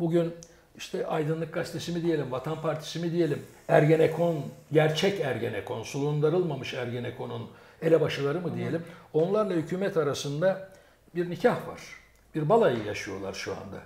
bugün işte Aydınlık Gazetesi mi diyelim, Vatan Partisi mi diyelim, Ergenekon, gerçek Ergenekon, sulundurulmamış Ergenekon'un elebaşıları mı diyelim, onlarla hükümet arasında bir nikah var. Bir balayı yaşıyorlar şu anda.